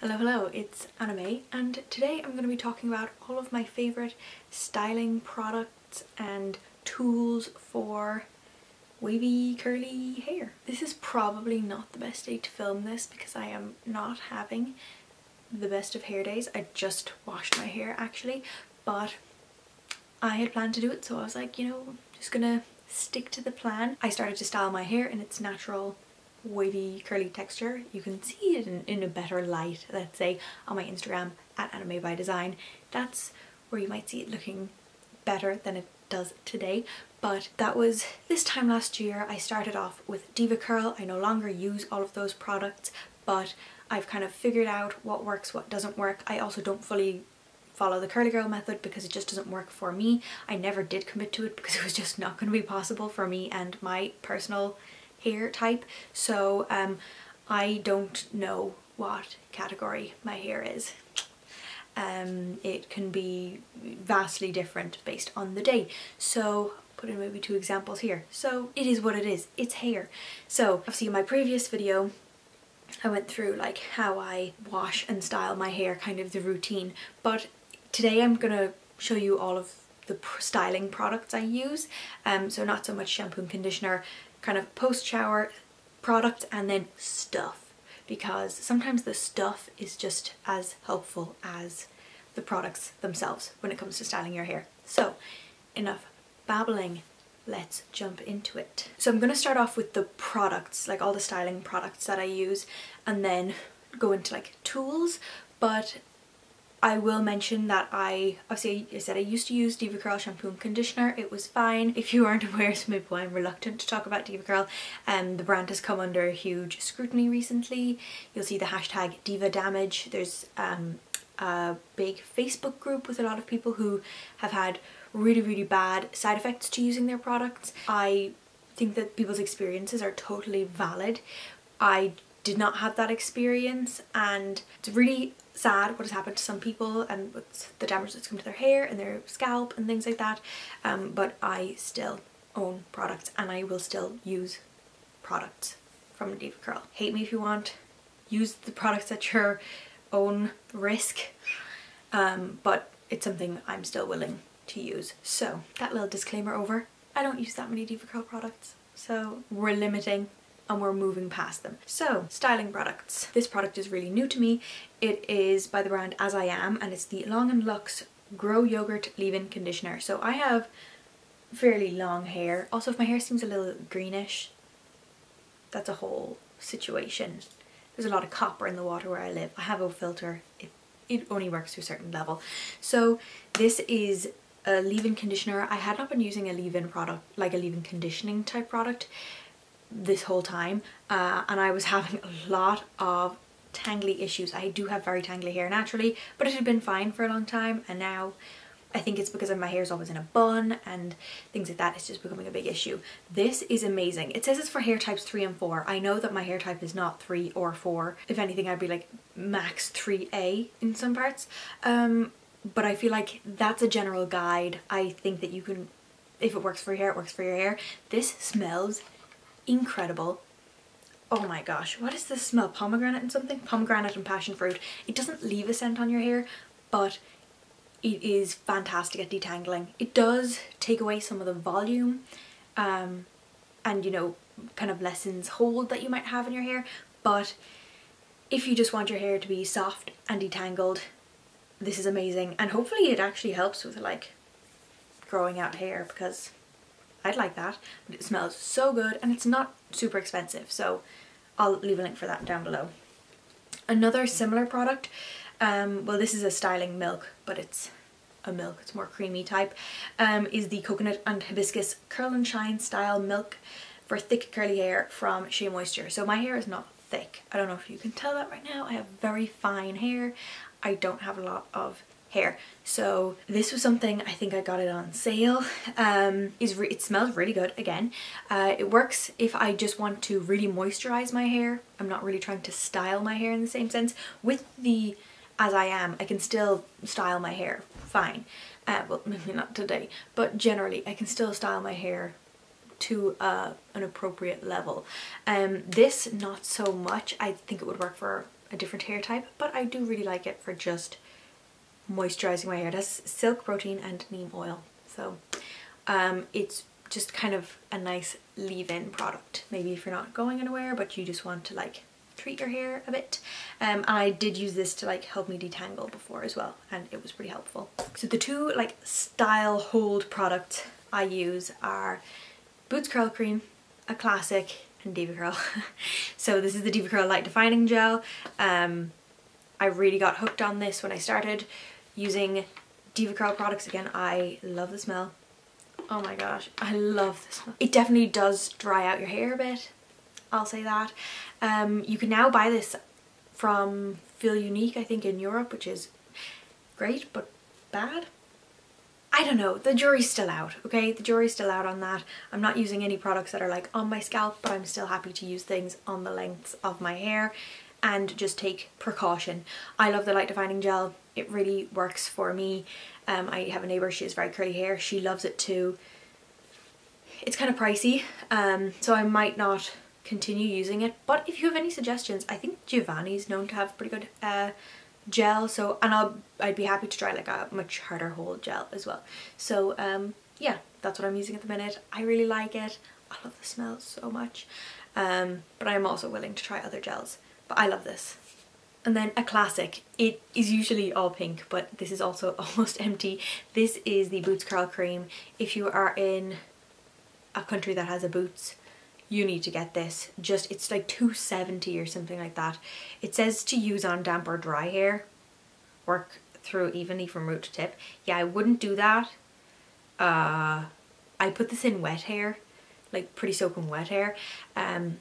Hello, hello, it's Anna and today I'm going to be talking about all of my favourite styling products and tools for wavy curly hair. This is probably not the best day to film this because I am not having the best of hair days. I just washed my hair actually but I had planned to do it so I was like you know just gonna stick to the plan. I started to style my hair in its natural wavy curly texture. You can see it in, in a better light, let's say, on my Instagram at AnnaMae by Design. That's where you might see it looking better than it does today. But that was this time last year. I started off with DevaCurl I no longer use all of those products, but I've kind of figured out what works, what doesn't work. I also don't fully follow the curly girl method because it just doesn't work for me. I never did commit to it because it was just not going to be possible for me and my personal hair type so um, I don't know what category my hair is. Um, it can be vastly different based on the day so put in maybe two examples here. So it is what it is, it's hair. So obviously in my previous video I went through like how I wash and style my hair, kind of the routine, but today I'm gonna show you all of the styling products I use. Um, so not so much shampoo and conditioner, kind of post shower product and then stuff because sometimes the stuff is just as helpful as the products themselves when it comes to styling your hair. So enough babbling, let's jump into it. So I'm going to start off with the products, like all the styling products that I use and then go into like tools but I will mention that I, obviously I said I used to use DevaCurl shampoo and conditioner, it was fine. If you aren't aware, so maybe why I'm reluctant to talk about DevaCurl, um, the brand has come under huge scrutiny recently. You'll see the hashtag Diva Damage. There's um, a big Facebook group with a lot of people who have had really, really bad side effects to using their products. I think that people's experiences are totally valid. I did not have that experience and it's really sad what has happened to some people and with the damage that's come to their hair and their scalp and things like that. Um, but I still own products and I will still use products from DevaCurl. Hate me if you want, use the products at your own risk. Um, but it's something I'm still willing to use. So that little disclaimer over, I don't use that many DevaCurl products. So we're limiting and we're moving past them. So, styling products. This product is really new to me. It is by the brand As I Am and it's the Long & Luxe GroYogurt Leave-In Conditioner. So I have fairly long hair. Also, if my hair seems a little greenish, that's a whole situation. There's a lot of copper in the water where I live. I have a filter. It, it only works to a certain level. So this is a leave-in conditioner. I had not been using a leave-in product, like a leave-in conditioning type product this whole time uh, and I was having a lot of tangly issues. I do have very tangly hair naturally but it had been fine for a long time and now I think it's because of my hair is always in a bun and things like that. It's just becoming a big issue. This is amazing. It says it's for hair types 3 and 4. I know that my hair type is not 3 or 4. If anything, I'd be like max 3A in some parts. Um, but I feel like that's a general guide. I think that you can, if it works for your hair, it works for your hair. This smells incredible. Oh my gosh, what is this smell? Pomegranate and something? Pomegranate and passion fruit. It doesn't leave a scent on your hair, but it is fantastic at detangling. It does take away some of the volume um, and, you know, kind of lessens hold that you might have in your hair, but if you just want your hair to be soft and detangled, this is amazing. And hopefully it actually helps with like growing out hair because I'd like that, but it smells so good and it's not super expensive. So I'll leave a link for that down below. Another similar product, um, well this is a styling milk, but it's a milk, it's more creamy type, um, is the Coconut and Hibiscus Curl and Shine style milk for thick curly hair from Shea Moisture. So my hair is not thick. I don't know if you can tell that right now. I have very fine hair. I don't have a lot of hair. So this was something, I think I got it on sale. Um, is It smells really good again. Uh, it works if I just want to really moisturize my hair. I'm not really trying to style my hair in the same sense. With the As I Am, I can still style my hair fine. Uh, well, maybe not today, but generally I can still style my hair to uh, an appropriate level. Um, this, not so much. I think it would work for a different hair type, but I do really like it for just moisturizing my hair. It has silk protein and neem oil. So um, it's just kind of a nice leave-in product. Maybe if you're not going anywhere, but you just want to like treat your hair a bit. Um, I did use this to like help me detangle before as well and it was pretty helpful. So the two like style hold products I use are Boots Curl Cream, a classic, and DevaCurl. so this is the DevaCurl Light Defining Gel. Um, I really got hooked on this when I started using DevaCurl products again. I love the smell. Oh my gosh, I love the smell. It definitely does dry out your hair a bit. I'll say that. Um, you can now buy this from Feel Unique, I think, in Europe, which is great, but bad. I don't know, the jury's still out, okay? The jury's still out on that. I'm not using any products that are like on my scalp, but I'm still happy to use things on the lengths of my hair and just take precaution. I love the light defining gel. It really works for me. Um, I have a neighbour, she has very curly hair. She loves it too. It's kind of pricey, um, so I might not continue using it. But if you have any suggestions, I think Giovanni's known to have pretty good uh, gel. So, and I'll, I'd be happy to try like a much harder hold gel as well. So um, yeah, that's what I'm using at the minute. I really like it. I love the smell so much. Um, but I'm also willing to try other gels. But I love this. And then a classic. It is usually all pink, but this is also almost empty. This is the Boots Curl Cream. If you are in a country that has a Boots, you need to get this. Just, it's like 270 or something like that. It says to use on damp or dry hair. Work through evenly from root to tip. Yeah, I wouldn't do that. Uh, I put this in wet hair, like pretty soaking wet hair. Um,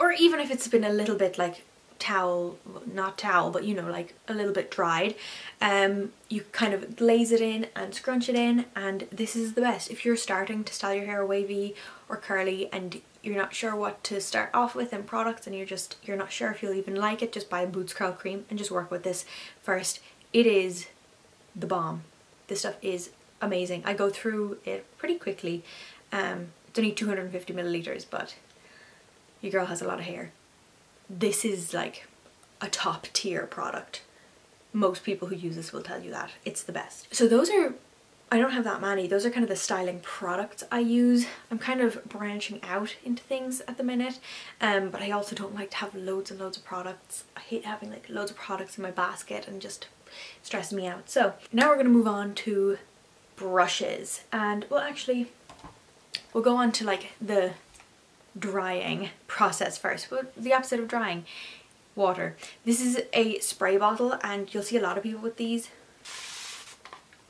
or even if it's been a little bit like towel, not towel, but you know, like a little bit dried, um, you kind of glaze it in and scrunch it in and this is the best. If you're starting to style your hair wavy or curly and you're not sure what to start off with in products and you're just, you're not sure if you'll even like it, just buy a Boots Curl Cream and just work with this first. It is the bomb. This stuff is amazing. I go through it pretty quickly. Um, it's only 250 milliliters, but your girl has a lot of hair. This is like a top tier product. Most people who use this will tell you that. It's the best. So those are I don't have that many. Those are kind of the styling products I use. I'm kind of branching out into things at the minute, um, but I also don't like to have loads and loads of products. I hate having like loads of products in my basket and just stress me out. So now we're going to move on to brushes and well actually we'll go on to like the drying process first. But the opposite of drying, water. This is a spray bottle and you'll see a lot of people with these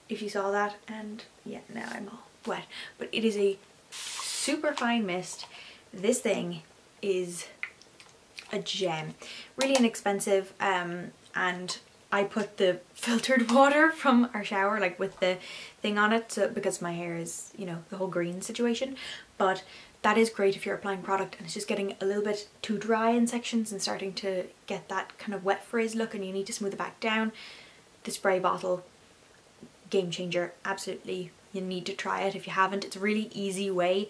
if you saw that and yeah now I'm all wet but it is a super fine mist this thing is a gem really inexpensive um and I put the filtered water from our shower like with the thing on it so, because my hair is you know the whole green situation. But that is great if you're applying product and it's just getting a little bit too dry in sections and starting to get that kind of wet frizz look and you need to smooth it back down. The spray bottle game changer. Absolutely. You need to try it. If you haven't it's a really easy way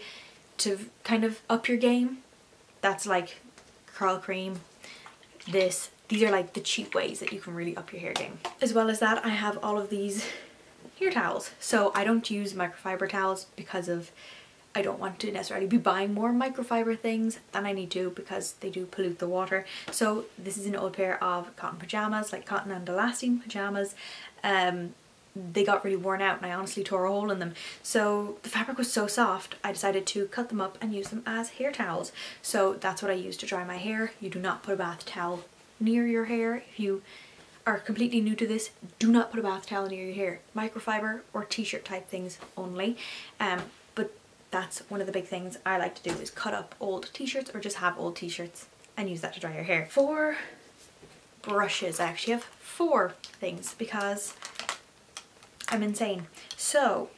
to kind of up your game. That's like curl cream this these are like the cheap ways that you can really up your hair game as well as that I have all of these hair towels so I don't use microfiber towels because of I don't want to necessarily be buying more microfiber things than I need to because they do pollute the water. So this is an old pair of cotton pajamas, like cotton and elastic pajamas. Um, they got really worn out and I honestly tore a hole in them. So the fabric was so soft, I decided to cut them up and use them as hair towels. So that's what I use to dry my hair. You do not put a bath towel near your hair. If you are completely new to this, do not put a bath towel near your hair. Microfiber or t-shirt type things only. Um, but that's one of the big things I like to do is cut up old t-shirts or just have old t-shirts and use that to dry your hair. For brushes, I actually have four things because I'm insane. So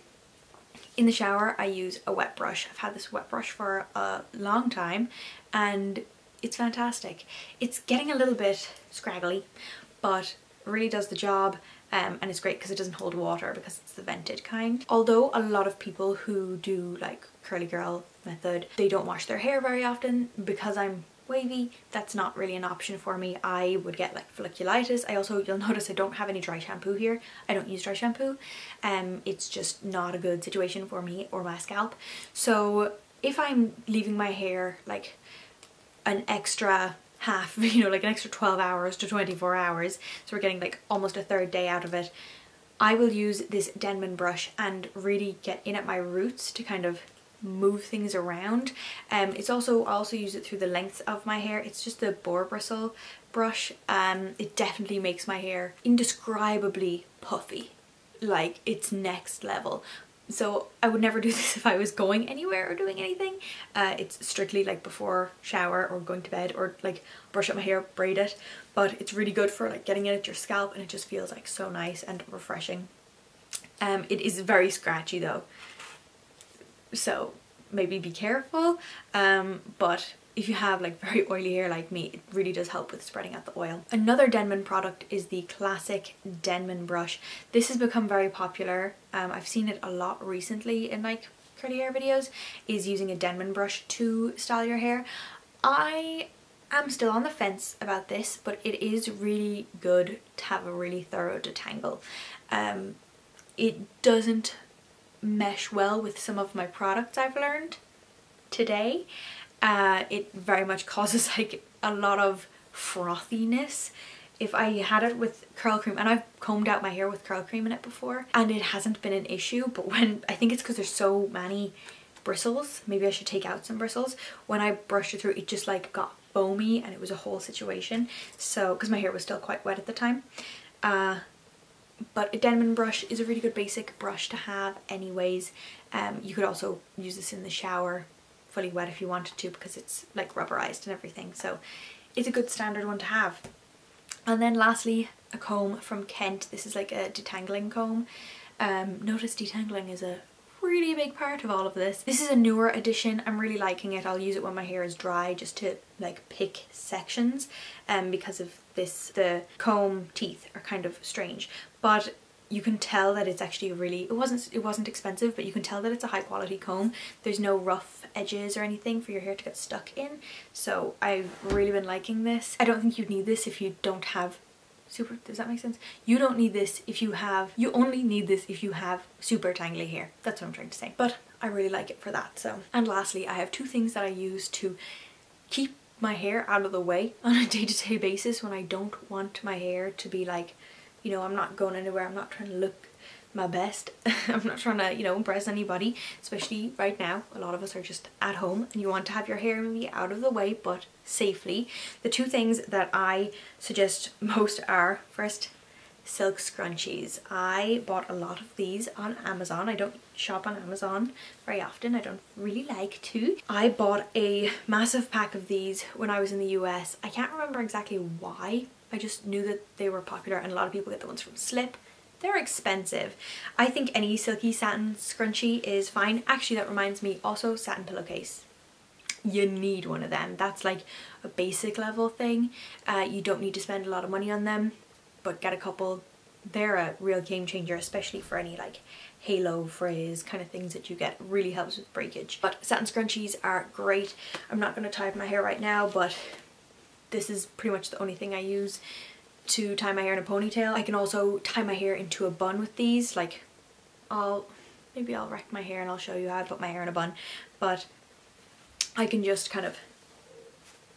in the shower I use a wet brush. I've had this wet brush for a long time and it's fantastic. It's getting a little bit scraggly but really does the job um, and it's great because it doesn't hold water because it's the vented kind. Although a lot of people who do like curly girl method they don't wash their hair very often because I'm wavy, that's not really an option for me. I would get like folliculitis. I also, you'll notice I don't have any dry shampoo here. I don't use dry shampoo. Um, it's just not a good situation for me or my scalp. So if I'm leaving my hair like an extra half, you know, like an extra 12 hours to 24 hours, so we're getting like almost a third day out of it, I will use this Denman brush and really get in at my roots to kind of move things around. Um, it's also, I also use it through the lengths of my hair. It's just the boar bristle brush. Um, it definitely makes my hair indescribably puffy. Like it's next level. So I would never do this if I was going anywhere or doing anything. Uh, it's strictly like before shower or going to bed or like brush up my hair, braid it. But it's really good for like getting it at your scalp and it just feels like so nice and refreshing. Um, it is very scratchy though so maybe be careful um, but if you have like very oily hair like me it really does help with spreading out the oil. Another Denman product is the classic Denman brush. This has become very popular. Um, I've seen it a lot recently in like curly hair videos is using a Denman brush to style your hair. I am still on the fence about this but it is really good to have a really thorough detangle. Um, it doesn't mesh well with some of my products I've learned today. Uh, it very much causes like a lot of frothiness. If I had it with curl cream and I've combed out my hair with curl cream in it before and it hasn't been an issue but when I think it's because there's so many bristles maybe I should take out some bristles. When I brushed it through it just like got foamy and it was a whole situation. So because my hair was still quite wet at the time. Uh, but a Denman brush is a really good basic brush to have anyways. Um, you could also use this in the shower fully wet if you wanted to because it's like rubberized and everything so it's a good standard one to have. And then lastly a comb from Kent. This is like a detangling comb. Um, notice detangling is a really big part of all of this. This is a newer edition. I'm really liking it. I'll use it when my hair is dry just to like pick sections um, because of this, the comb teeth are kind of strange. But you can tell that it's actually really it wasn't it wasn't expensive but you can tell that it's a high quality comb. There's no rough edges or anything for your hair to get stuck in. So I've really been liking this. I don't think you'd need this if you don't have super does that make sense? You don't need this if you have you only need this if you have super tangly hair. That's what i'm trying to say. But i really like it for that so. And lastly i have two things that i use to keep my hair out of the way on a day-to-day -day basis when i don't want my hair to be like you know i'm not going anywhere i'm not trying to look my best. I'm not trying to, you know, impress anybody, especially right now. A lot of us are just at home and you want to have your hair maybe out of the way, but safely. The two things that I suggest most are, first, silk scrunchies. I bought a lot of these on Amazon. I don't shop on Amazon very often. I don't really like to. I bought a massive pack of these when I was in the US. I can't remember exactly why. I just knew that they were popular and a lot of people get the ones from Slip they're expensive. I think any silky satin scrunchie is fine. Actually, that reminds me, also satin pillowcase. You need one of them. That's like a basic level thing. Uh, you don't need to spend a lot of money on them, but get a couple. They're a real game changer, especially for any like halo frizz kind of things that you get. Really helps with breakage. But satin scrunchies are great. I'm not going to tie up my hair right now, but this is pretty much the only thing I use to tie my hair in a ponytail. I can also tie my hair into a bun with these. Like, I'll, maybe I'll wreck my hair and I'll show you how to put my hair in a bun. But I can just kind of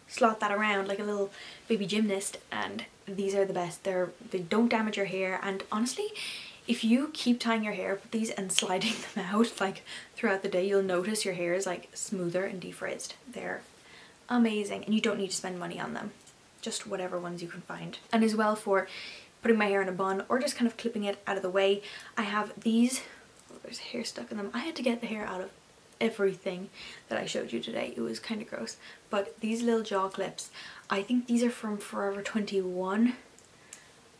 slot that around like a little baby gymnast and these are the best. They're, they don't damage your hair and honestly, if you keep tying your hair with these and sliding them out like throughout the day, you'll notice your hair is like smoother and defrizzed. They're amazing and you don't need to spend money on them just whatever ones you can find. And as well for putting my hair in a bun or just kind of clipping it out of the way, I have these, oh, there's hair stuck in them. I had to get the hair out of everything that I showed you today. It was kind of gross. But these little jaw clips, I think these are from Forever 21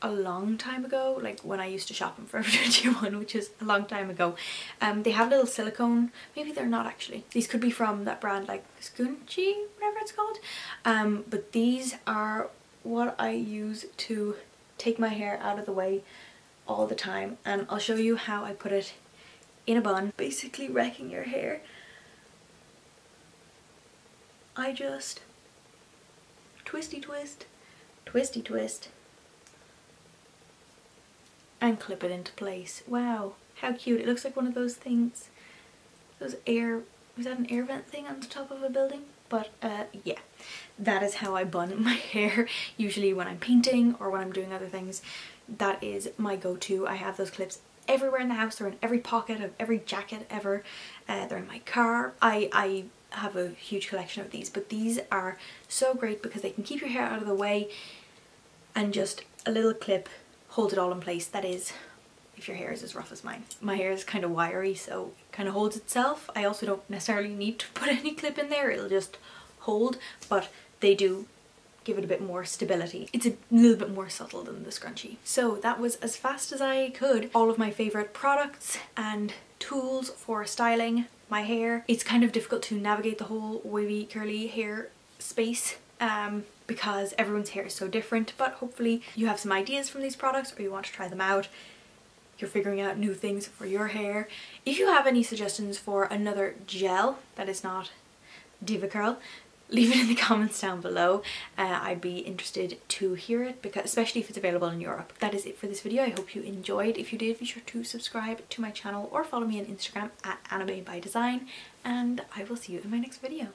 a long time ago, like when I used to shop in Forever 21, which is a long time ago. Um, they have little silicone, maybe they're not actually. These could be from that brand like Scunci, whatever it's called. Um, but these are what I use to take my hair out of the way all the time. And I'll show you how I put it in a bun, basically wrecking your hair. I just twisty twist, twisty twist, and clip it into place. Wow, how cute. It looks like one of those things, those air, was that an air vent thing on the top of a building? But uh, yeah, that is how I bun my hair usually when I'm painting or when I'm doing other things. That is my go-to. I have those clips everywhere in the house. They're in every pocket of every jacket ever. Uh, they're in my car. I, I have a huge collection of these but these are so great because they can keep your hair out of the way and just a little clip hold it all in place. That is if your hair is as rough as mine. My hair is kind of wiry so it kind of holds itself. I also don't necessarily need to put any clip in there. It'll just hold but they do give it a bit more stability. It's a little bit more subtle than the scrunchie. So that was as fast as I could all of my favourite products and tools for styling my hair. It's kind of difficult to navigate the whole wavy curly hair space um, because everyone's hair is so different but hopefully you have some ideas from these products or you want to try them out you're figuring out new things for your hair. If you have any suggestions for another gel that is not DevaCurl, leave it in the comments down below. Uh, I'd be interested to hear it because especially if it's available in Europe. That is it for this video. I hope you enjoyed. If you did, be sure to subscribe to my channel or follow me on Instagram at AnnaMae by Design and I will see you in my next video.